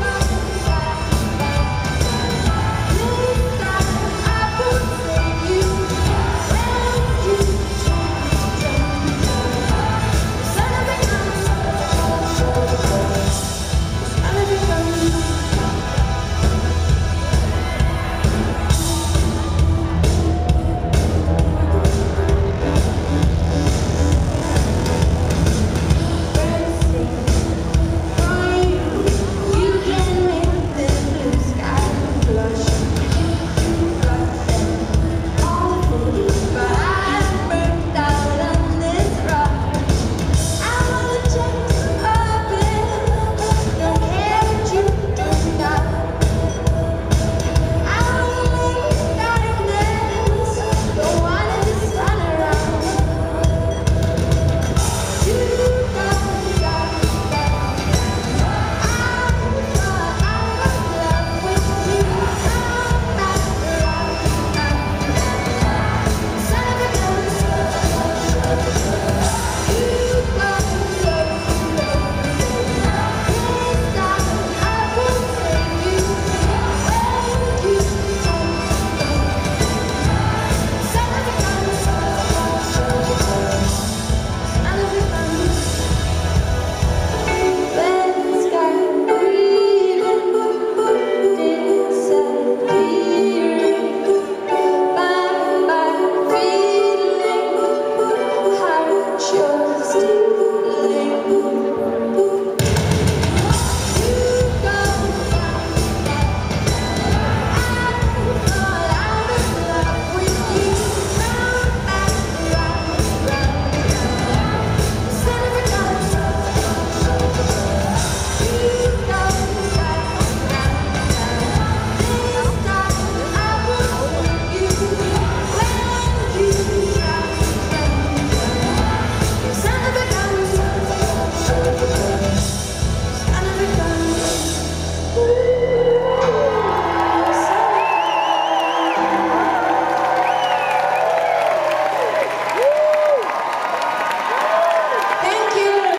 Bye.